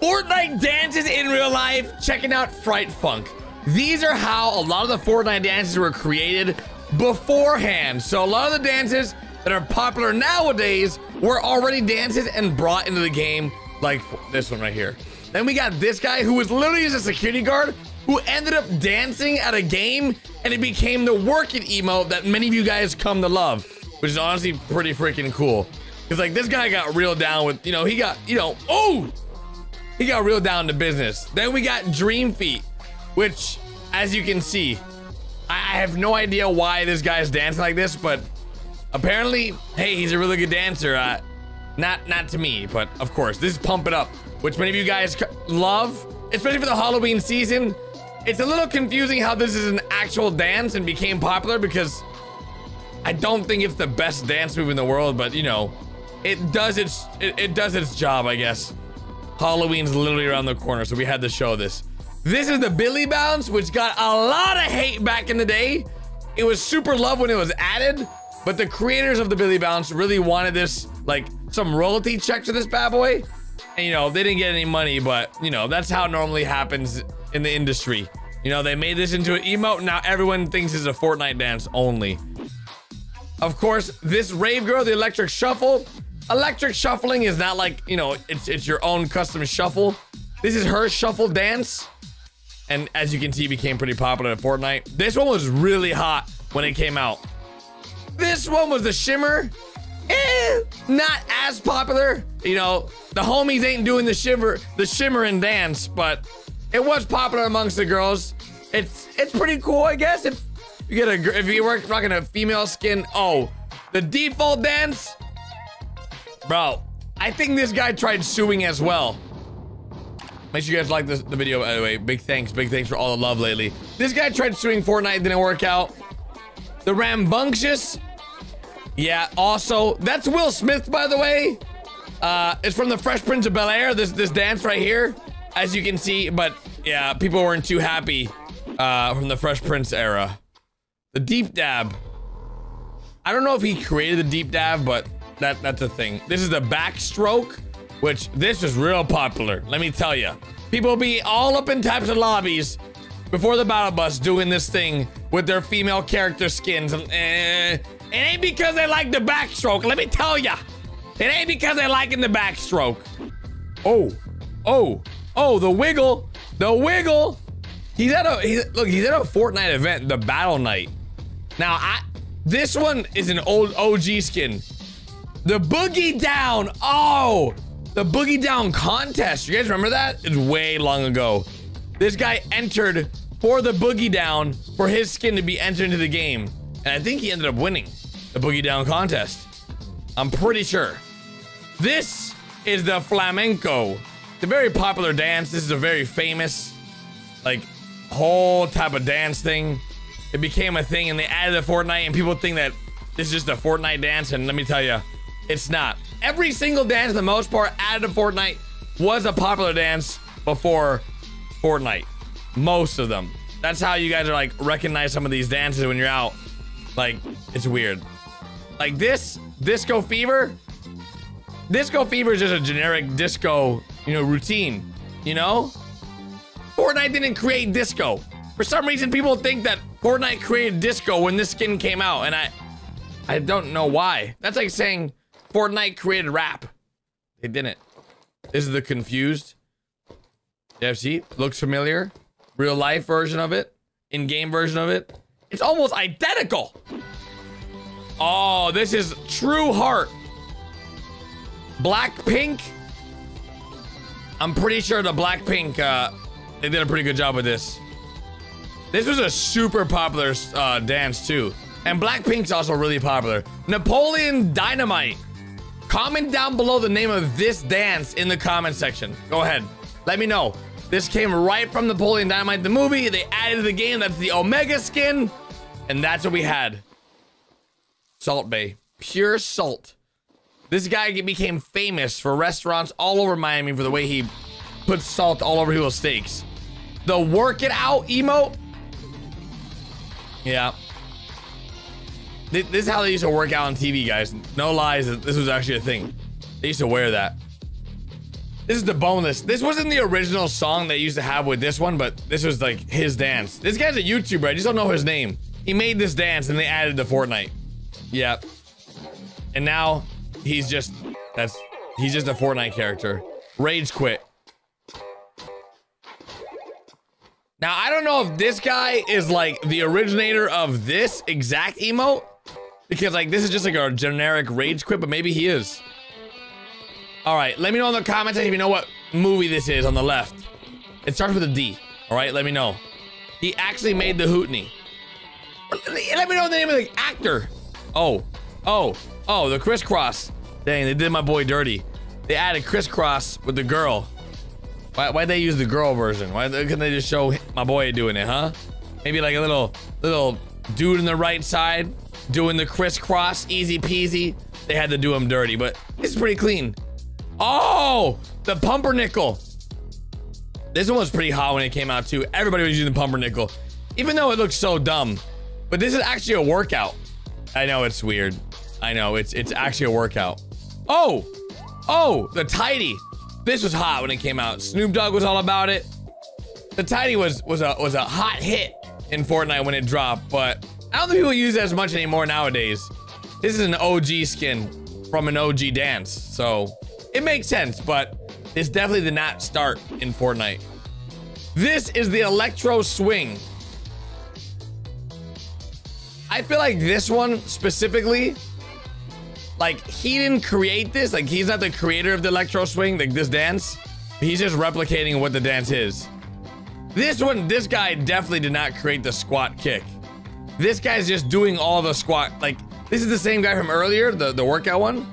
Fortnite dances in real life. Checking out Fright Funk. These are how a lot of the Fortnite dances were created beforehand. So a lot of the dances that are popular nowadays were already dances and brought into the game, like this one right here. Then we got this guy who was literally just a security guard who ended up dancing at a game and it became the work it emote that many of you guys come to love, which is honestly pretty freaking cool. Cause like this guy got real down with, you know, he got, you know, oh, he got real down to business. Then we got Dream Feet, which as you can see, I have no idea why this guy's dancing like this, but apparently, hey, he's a really good dancer. Uh, not not to me, but of course, this is Pump It Up, which many of you guys love, especially for the Halloween season. It's a little confusing how this is an actual dance and became popular because I don't think it's the best dance move in the world, but you know, it does its it, it does its job, I guess. Halloween's literally around the corner, so we had to show this. This is the Billy Bounce, which got a lot of hate back in the day. It was super loved when it was added, but the creators of the Billy Bounce really wanted this, like, some royalty check to this bad boy. And, you know, they didn't get any money, but, you know, that's how normally happens in the industry. You know, they made this into an emote, now everyone thinks it's a Fortnite dance only. Of course, this Rave Girl, the Electric Shuffle. Electric Shuffling is not like, you know, it's, it's your own custom shuffle. This is her shuffle dance. And as you can see, became pretty popular at Fortnite. This one was really hot when it came out. This one was the Shimmer. Eh, not as popular. You know, the homies ain't doing the shimmer, the shimmer and dance, but it was popular amongst the girls. It's it's pretty cool, I guess. If you get a if you work rocking a female skin, oh, the default dance, bro. I think this guy tried suing as well. Make sure you guys like this, the video, by the way. Big thanks, big thanks for all the love lately. This guy tried suing Fortnite, didn't work out. The Rambunctious. Yeah, also, that's Will Smith, by the way. Uh, it's from the Fresh Prince of Bel-Air, this, this dance right here, as you can see. But yeah, people weren't too happy uh, from the Fresh Prince era. The Deep Dab. I don't know if he created the Deep Dab, but that that's a thing. This is the backstroke which this is real popular. Let me tell you. People be all up in types of lobbies before the battle bus doing this thing with their female character skins. Eh, it ain't because they like the backstroke. Let me tell ya. It ain't because they liking the backstroke. Oh, oh, oh, the wiggle, the wiggle. He's at a, he's, look, he's at a Fortnite event, the Battle Night. Now, I, this one is an old OG skin. The Boogie Down. Oh, the Boogie Down contest. You guys remember that? It's way long ago. This guy entered for the Boogie Down for his skin to be entered into the game. And I think he ended up winning the Boogie Down contest. I'm pretty sure. This is the flamenco. It's a very popular dance. This is a very famous, like, whole type of dance thing. It became a thing and they added a Fortnite and people think that this is just a Fortnite dance. And let me tell you, it's not. Every single dance, the most part, added to Fortnite was a popular dance before Fortnite. Most of them. That's how you guys are like recognize some of these dances when you're out. Like, it's weird. Like this, Disco Fever. Disco Fever is just a generic disco, you know, routine. You know? Fortnite didn't create disco. For some reason, people think that Fortnite created disco when this skin came out, and I, I don't know why. That's like saying Fortnite created rap. They didn't. This is the confused. Yeah, see? Looks familiar. Real life version of it. In-game version of it. It's almost identical. Oh, this is True Heart. Blackpink. I'm pretty sure the Blackpink, uh, they did a pretty good job with this. This was a super popular uh, dance too. And Blackpink's also really popular. Napoleon Dynamite. Comment down below the name of this dance in the comment section. Go ahead. Let me know. This came right from Napoleon Dynamite, the movie. They added the game. That's the Omega skin. And that's what we had. Salt Bae. Pure salt. This guy became famous for restaurants all over Miami for the way he puts salt all over people's steaks. The work it out emote. Yeah. This is how they used to work out on TV, guys. No lies, this was actually a thing. They used to wear that. This is the boneless. This wasn't the original song they used to have with this one, but this was like his dance. This guy's a YouTuber. I just don't know his name. He made this dance and they added the Fortnite. Yep. And now he's just that's he's just a Fortnite character. Rage quit. Now I don't know if this guy is like the originator of this exact emote because like this is just like a generic rage quit, but maybe he is. All right, let me know in the comments if you know what movie this is on the left. It starts with a D. All right, let me know. He actually made the Hootenanny. Let me know the name of the actor. Oh, oh, oh, the crisscross. Dang, they did my boy dirty. They added crisscross with the girl. Why, why'd they use the girl version? Why couldn't they just show my boy doing it, huh? Maybe like a little, little dude in the right side doing the crisscross, easy peasy. They had to do him dirty, but it's pretty clean. Oh, the pumpernickel. This one was pretty hot when it came out too. Everybody was using the pumpernickel, even though it looks so dumb. But this is actually a workout. I know it's weird. I know it's it's actually a workout. Oh, oh, the tidy. This was hot when it came out. Snoop Dogg was all about it. The tidy was was a was a hot hit in Fortnite when it dropped, but I don't think people use it as much anymore nowadays. This is an OG skin from an OG dance, so it makes sense, but this definitely did not start in Fortnite. This is the Electro Swing. I feel like this one specifically, like he didn't create this. Like he's not the creator of the Electro Swing, like this dance. He's just replicating what the dance is. This one, this guy definitely did not create the squat kick. This guy's just doing all the squat. Like this is the same guy from earlier, the, the workout one.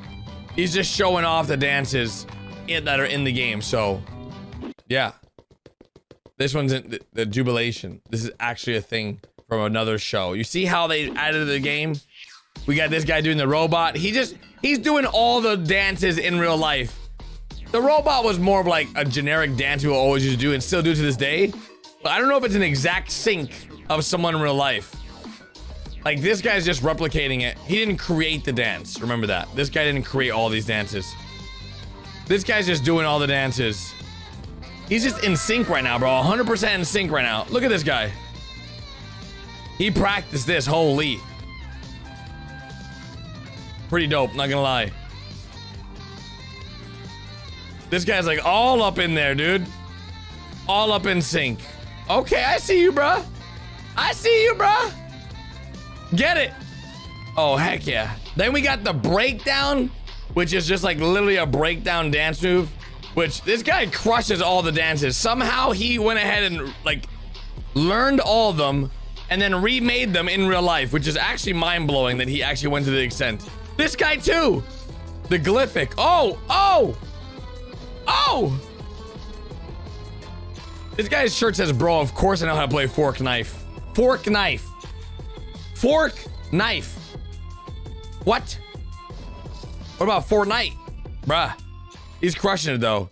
He's just showing off the dances in, that are in the game. So, yeah. This one's in the, the jubilation. This is actually a thing from another show. You see how they added the game? We got this guy doing the robot. He just, he's doing all the dances in real life. The robot was more of like a generic dance we will always used to do and still do to this day. But I don't know if it's an exact sync of someone in real life. Like this guy's just replicating it. He didn't create the dance. Remember that. This guy didn't create all these dances. This guy's just doing all the dances. He's just in sync right now, bro. 100% in sync right now. Look at this guy. He practiced this. Holy. Pretty dope, not gonna lie. This guy's like all up in there, dude. All up in sync. Okay, I see you, bruh. I see you, bruh. Get it. Oh, heck yeah. Then we got the breakdown, which is just like literally a breakdown dance move, which this guy crushes all the dances. Somehow he went ahead and like learned all of them and then remade them in real life, which is actually mind blowing that he actually went to the extent. This guy too. The glyphic. Oh, oh, oh. This guy's shirt says, bro, of course I know how to play fork knife. Fork knife. Fork, knife. What? What about Fortnite? Bruh. He's crushing it though.